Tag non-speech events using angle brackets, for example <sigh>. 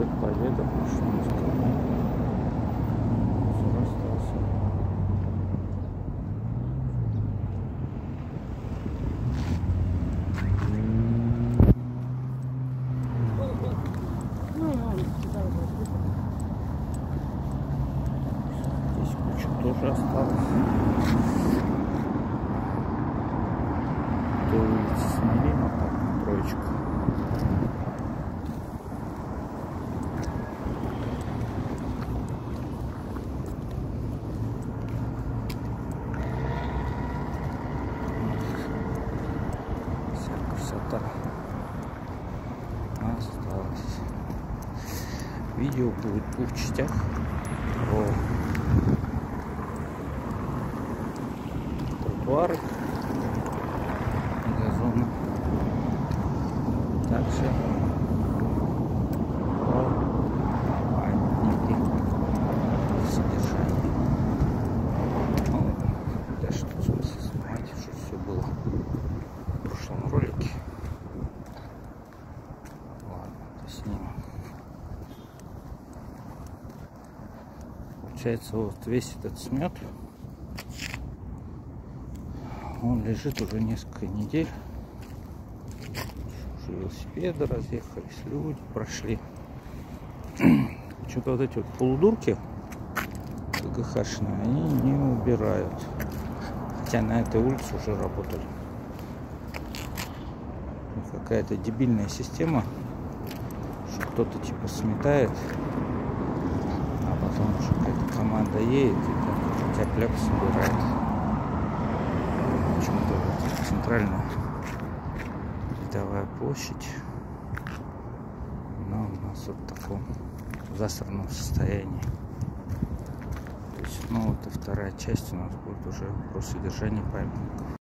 проспект Победы, куча тоже осталось. До улицы Смолина, там троечка. Красота осталась. Видео будет в двух частях про тротуары и газоны. Также Получается, вот весь этот смет, он лежит уже несколько недель. Уже велосипеды разъехались, люди прошли. <clears throat> Что-то вот эти вот полудурки ГГХшные, они не убирают. Хотя на этой улице уже работали. Какая-то дебильная система, что кто-то типа сметает, какая-то команда едет и там тяп-ляп собирает. Почему-то вот центральная видовая площадь, она у нас вот в таком засранном состоянии. То есть, ну вот и вторая часть у нас будет уже про содержание памятников.